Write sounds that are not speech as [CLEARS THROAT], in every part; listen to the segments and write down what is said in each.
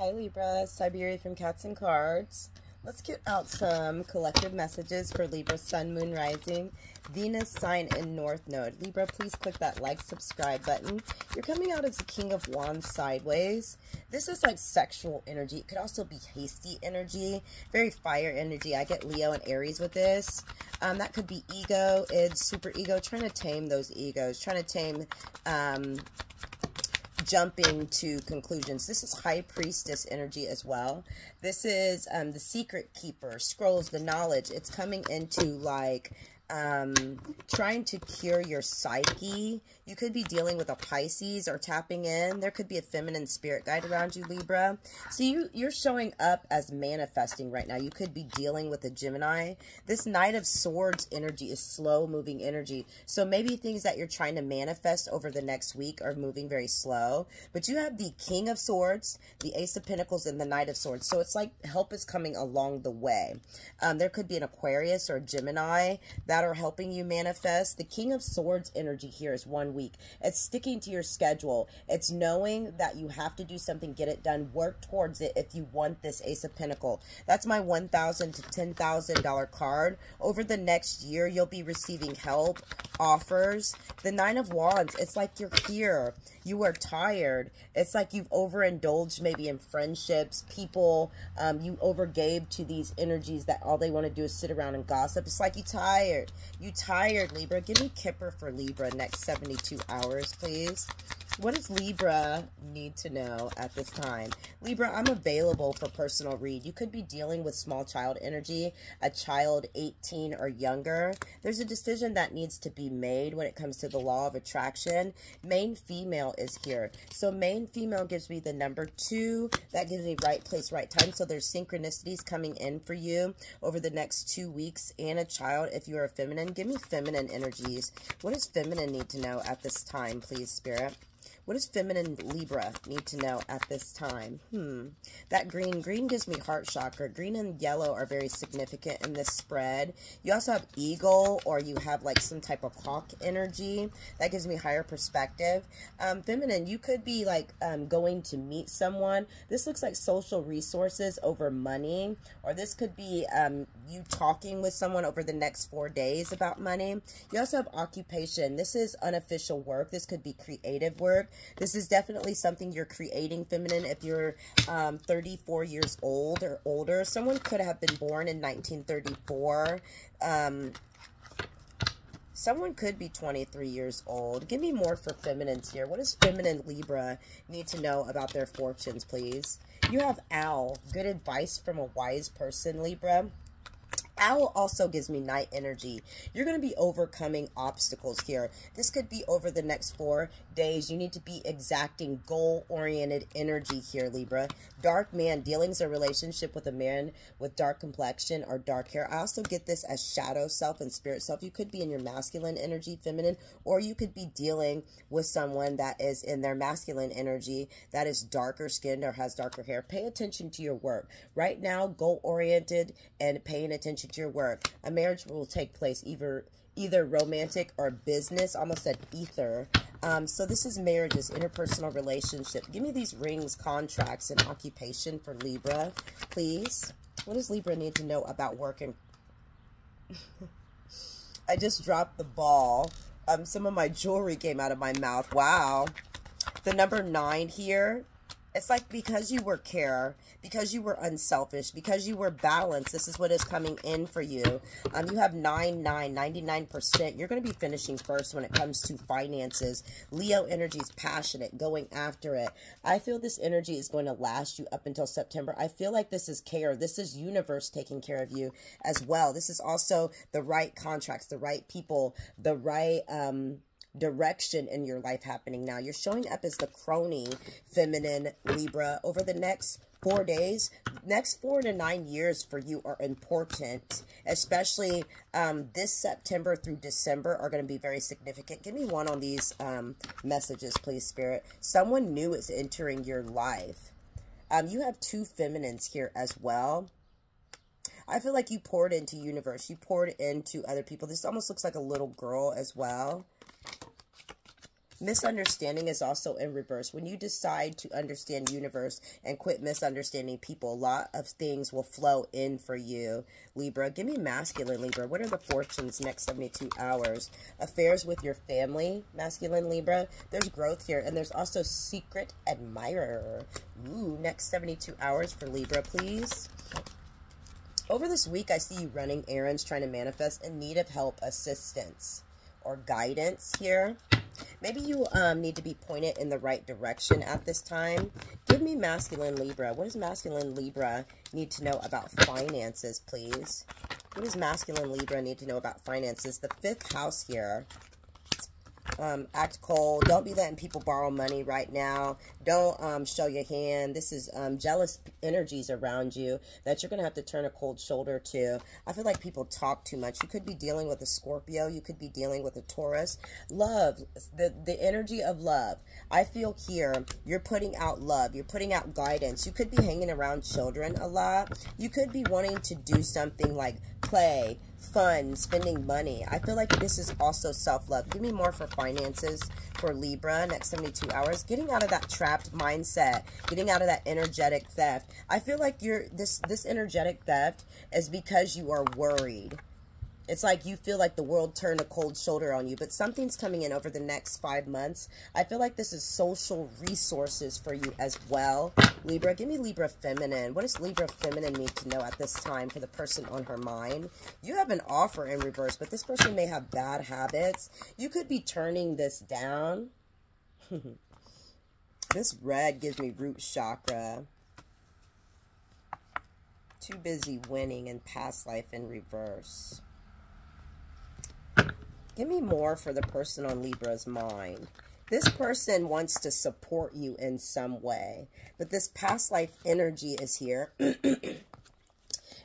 Hi Libra, Siberia from Cats and Cards. Let's get out some collective messages for Libra, Sun, Moon, Rising, Venus sign in North Node. Libra, please click that like, subscribe button. You're coming out as the King of Wands sideways. This is like sexual energy. It could also be hasty energy, very fire energy. I get Leo and Aries with this. Um, that could be ego, id, super ego, trying to tame those egos, trying to tame um, jumping to conclusions. This is High Priestess energy as well. This is um, the Secret Keeper, Scrolls, the Knowledge. It's coming into like um, trying to cure your psyche. You could be dealing with a Pisces or tapping in. There could be a feminine spirit guide around you, Libra. So you, you're showing up as manifesting right now. You could be dealing with a Gemini. This Knight of Swords energy is slow moving energy. So maybe things that you're trying to manifest over the next week are moving very slow. But you have the King of Swords, the Ace of Pentacles, and the Knight of Swords. So it's like help is coming along the way. Um, there could be an Aquarius or a Gemini that that are helping you manifest. The King of Swords energy here is one week. It's sticking to your schedule. It's knowing that you have to do something, get it done, work towards it if you want this Ace of Pentacle. That's my 1,000 to $10,000 card. Over the next year, you'll be receiving help, offers. The Nine of Wands, it's like you're here. You are tired. It's like you've overindulged maybe in friendships, people. Um, you overgave to these energies that all they want to do is sit around and gossip. It's like you tired. You tired, Libra? Give me Kipper for Libra next 72 hours, please. What does Libra need to know at this time? Libra, I'm available for personal read. You could be dealing with small child energy, a child 18 or younger. There's a decision that needs to be made when it comes to the law of attraction. Main female is here. So main female gives me the number two. That gives me right place, right time. So there's synchronicities coming in for you over the next two weeks and a child if you are a feminine. Give me feminine energies. What does feminine need to know at this time, please, Spirit? What does feminine Libra need to know at this time? Hmm. That green. Green gives me heart chakra. Green and yellow are very significant in this spread. You also have eagle or you have like some type of hawk energy. That gives me higher perspective. Um, feminine, you could be like um, going to meet someone. This looks like social resources over money. Or this could be um, you talking with someone over the next four days about money. You also have occupation. This is unofficial work. This could be creative work. This is definitely something you're creating, feminine, if you're um, 34 years old or older. Someone could have been born in 1934. Um, Someone could be 23 years old. Give me more for feminines here. What does feminine Libra need to know about their fortunes, please? You have Owl. Good advice from a wise person, Libra. Owl also gives me night energy. You're going to be overcoming obstacles here. This could be over the next four days. You need to be exacting goal-oriented energy here, Libra. Dark man, dealings or relationship with a man with dark complexion or dark hair. I also get this as shadow self and spirit self. You could be in your masculine energy, feminine, or you could be dealing with someone that is in their masculine energy that is darker skinned or has darker hair. Pay attention to your work. Right now, goal-oriented and paying attention your work. A marriage will take place either either romantic or business, almost at ether. Um, so this is marriages, interpersonal relationship. Give me these rings, contracts, and occupation for Libra, please. What does Libra need to know about work and... [LAUGHS] I just dropped the ball. Um, some of my jewelry came out of my mouth. Wow. The number nine here it's like because you were care, because you were unselfish, because you were balanced, this is what is coming in for you. Um, you have 9, 9, 99%. You're going to be finishing first when it comes to finances. Leo energy is passionate, going after it. I feel this energy is going to last you up until September. I feel like this is care. This is universe taking care of you as well. This is also the right contracts, the right people, the right... Um, direction in your life happening now. You're showing up as the crony, feminine Libra over the next four days. Next four to nine years for you are important, especially um, this September through December are going to be very significant. Give me one on these um, messages, please, Spirit. Someone new is entering your life. Um, you have two feminines here as well. I feel like you poured into universe. You poured into other people. This almost looks like a little girl as well. Misunderstanding is also in reverse. When you decide to understand universe and quit misunderstanding people, a lot of things will flow in for you, Libra. Give me masculine, Libra. What are the fortunes next 72 hours? Affairs with your family, masculine, Libra. There's growth here, and there's also secret admirer. Ooh, next 72 hours for Libra, please. Over this week, I see you running errands, trying to manifest, in need of help, assistance, or guidance here. Maybe you um, need to be pointed in the right direction at this time. Give me masculine Libra. What does masculine Libra need to know about finances, please? What does masculine Libra need to know about finances? The fifth house here um, act cold. Don't be letting people borrow money right now. Don't um, show your hand. This is um, jealous energies around you that you're going to have to turn a cold shoulder to. I feel like people talk too much. You could be dealing with a Scorpio. You could be dealing with a Taurus. Love, the, the energy of love. I feel here you're putting out love. You're putting out guidance. You could be hanging around children a lot. You could be wanting to do something like play, fun, spending money. I feel like this is also self-love. Give me more for finances for Libra next 72 hours. Getting out of that trapped mindset, getting out of that energetic theft. I feel like you're this this energetic theft is because you are worried. It's like you feel like the world turned a cold shoulder on you, but something's coming in over the next five months. I feel like this is social resources for you as well. Libra, give me Libra Feminine. What does Libra Feminine need to know at this time for the person on her mind? You have an offer in reverse, but this person may have bad habits. You could be turning this down. [LAUGHS] this red gives me root chakra. Too busy winning and past life in reverse. Give me more for the person on Libra's mind. This person wants to support you in some way. But this past life energy is here. [CLEARS THROAT] and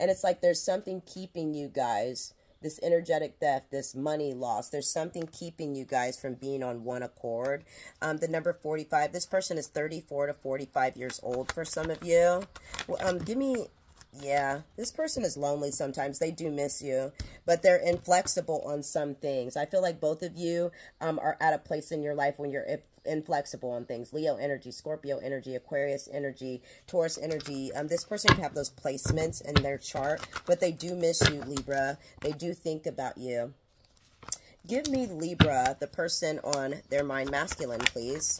it's like there's something keeping you guys this energetic theft, this money loss. There's something keeping you guys from being on one accord. Um, the number 45, this person is 34 to 45 years old for some of you. Well, um, give me yeah, this person is lonely sometimes. They do miss you, but they're inflexible on some things. I feel like both of you um, are at a place in your life when you're inflexible on things. Leo energy, Scorpio energy, Aquarius energy, Taurus energy. Um, this person can have those placements in their chart, but they do miss you, Libra. They do think about you. Give me Libra, the person on their mind masculine, please.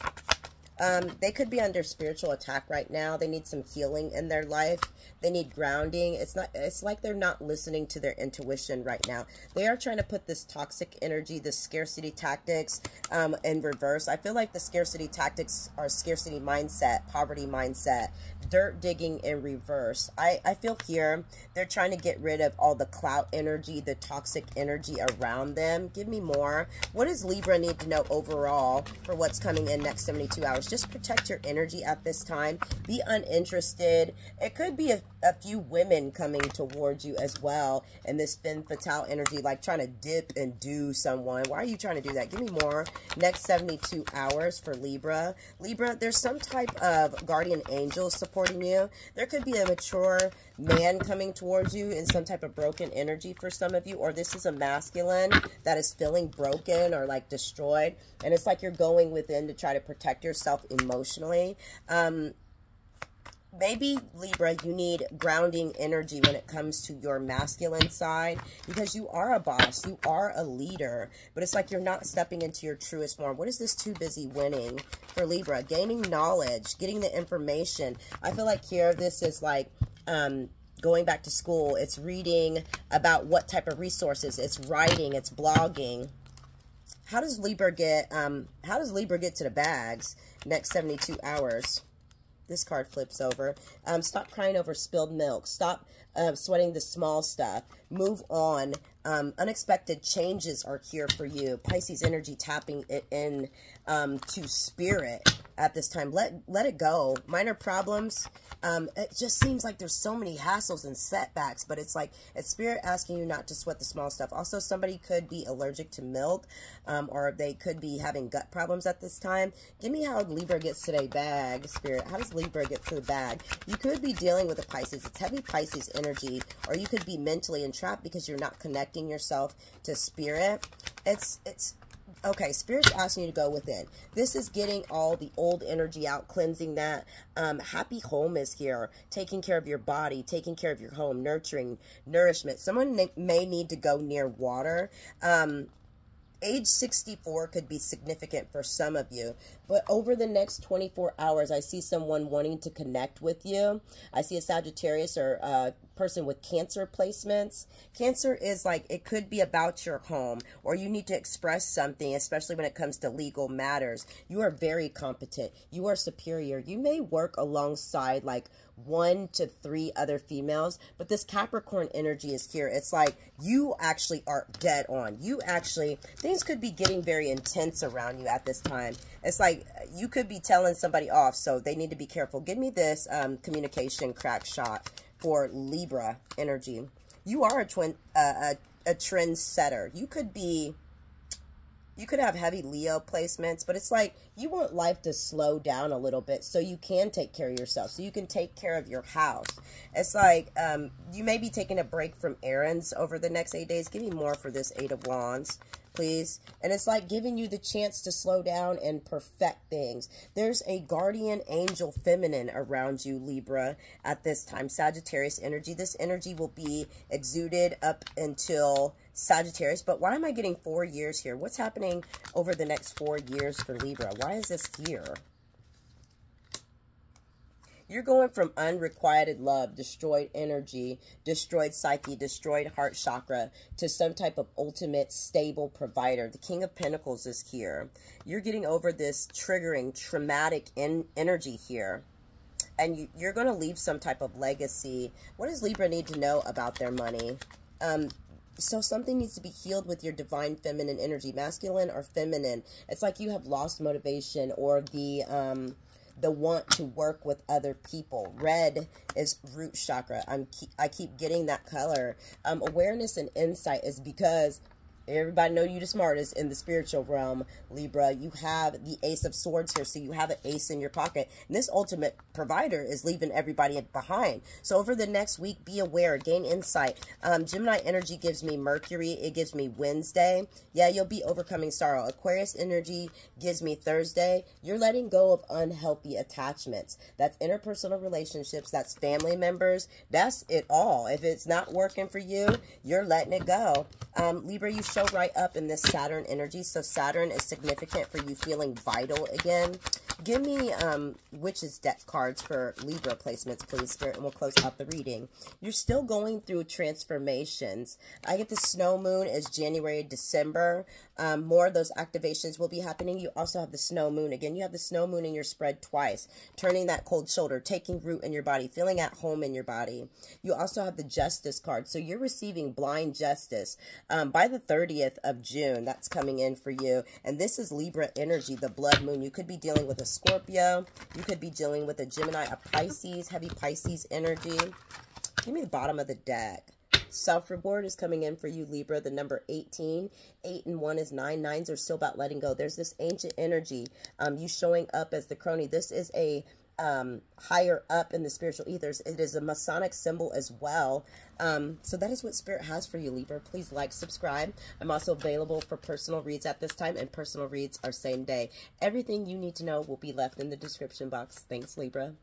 Um, they could be under spiritual attack right now. They need some healing in their life. They need grounding. It's not. It's like they're not listening to their intuition right now. They are trying to put this toxic energy, this scarcity tactics, um, in reverse. I feel like the scarcity tactics are scarcity mindset, poverty mindset, dirt digging in reverse. I, I feel here they're trying to get rid of all the clout energy, the toxic energy around them. Give me more. What does Libra need to know overall for what's coming in next 72 hours? Just protect your energy at this time. Be uninterested. It could be a, a few women coming towards you as well. And this femme fatale energy, like trying to dip and do someone. Why are you trying to do that? Give me more. Next 72 hours for Libra. Libra, there's some type of guardian angel supporting you. There could be a mature man coming towards you in some type of broken energy for some of you. Or this is a masculine that is feeling broken or like destroyed. And it's like you're going within to try to protect yourself emotionally. Um, maybe Libra, you need grounding energy when it comes to your masculine side because you are a boss, you are a leader, but it's like you're not stepping into your truest form. What is this too busy winning for Libra? Gaining knowledge, getting the information. I feel like here this is like um, going back to school. It's reading about what type of resources. It's writing, it's blogging. How does Libra get, um, how does Libra get to the bags next 72 hours? This card flips over. Um, stop crying over spilled milk. Stop uh, sweating the small stuff. Move on. Um, unexpected changes are here for you. Pisces energy tapping it in um, to spirit at this time. Let let it go. Minor problems. Um, it just seems like there's so many hassles and setbacks, but it's like it's spirit asking you not to sweat the small stuff. Also, somebody could be allergic to milk, um, or they could be having gut problems at this time. Give me how Libra gets today. bag, spirit. How does Libra get to the bag? You could be dealing with a Pisces. It's heavy Pisces energy, or you could be mentally entrapped because you're not connecting yourself to spirit. It's it's Okay, Spirit's asking you to go within. This is getting all the old energy out, cleansing that. Um, happy home is here, taking care of your body, taking care of your home, nurturing, nourishment. Someone may need to go near water. Um, age 64 could be significant for some of you, but over the next 24 hours, I see someone wanting to connect with you. I see a Sagittarius or a person with cancer placements. Cancer is like, it could be about your home or you need to express something, especially when it comes to legal matters. You are very competent. You are superior. You may work alongside like one to three other females, but this Capricorn energy is here. It's like you actually are dead on. You actually, things could be getting very intense around you at this time. It's like you could be telling somebody off, so they need to be careful. Give me this um, communication crack shot for Libra energy. You are a twin, uh, a, a trendsetter. You could be you could have heavy Leo placements, but it's like you want life to slow down a little bit so you can take care of yourself, so you can take care of your house. It's like um, you may be taking a break from errands over the next eight days. Give me more for this Eight of Wands please. And it's like giving you the chance to slow down and perfect things. There's a guardian angel feminine around you, Libra, at this time. Sagittarius energy. This energy will be exuded up until Sagittarius. But why am I getting four years here? What's happening over the next four years for Libra? Why is this here? You're going from unrequited love, destroyed energy, destroyed psyche, destroyed heart chakra to some type of ultimate stable provider. The King of Pentacles is here. You're getting over this triggering traumatic in energy here and you, are going to leave some type of legacy. What does Libra need to know about their money? Um, so something needs to be healed with your divine feminine energy, masculine or feminine. It's like you have lost motivation or the um, the want to work with other people. Red is root chakra. I'm keep, I keep getting that color. Um, awareness and insight is because Everybody know you the smartest in the spiritual realm, Libra. You have the Ace of Swords here, so you have an ace in your pocket. And this ultimate provider is leaving everybody behind. So over the next week, be aware, gain insight. Um, Gemini energy gives me Mercury. It gives me Wednesday. Yeah, you'll be overcoming sorrow. Aquarius energy gives me Thursday. You're letting go of unhealthy attachments. That's interpersonal relationships. That's family members. That's it all. If it's not working for you, you're letting it go. Um, Libra, you right up in this Saturn energy. So Saturn is significant for you feeling vital again. Give me um, Witch's deck cards for Libra placements, please, Spirit, and we'll close out the reading. You're still going through transformations. I get the snow moon as January, December. Um, more of those activations will be happening. You also have the snow moon. Again, you have the snow moon in your spread twice, turning that cold shoulder, taking root in your body, feeling at home in your body. You also have the justice card. So you're receiving blind justice um, by the 30th of June. That's coming in for you. And this is Libra energy, the blood moon. You could be dealing with a Scorpio. You could be dealing with a Gemini, a Pisces, heavy Pisces energy. Give me the bottom of the deck. Self-reward is coming in for you, Libra, the number 18. 8 and 1 is 9. Nines are still about letting go. There's this ancient energy. Um, you showing up as the crony. This is a um, higher up in the spiritual ethers. It is a Masonic symbol as well. Um, so that is what Spirit has for you, Libra. Please like, subscribe. I'm also available for personal reads at this time, and personal reads are same day. Everything you need to know will be left in the description box. Thanks, Libra.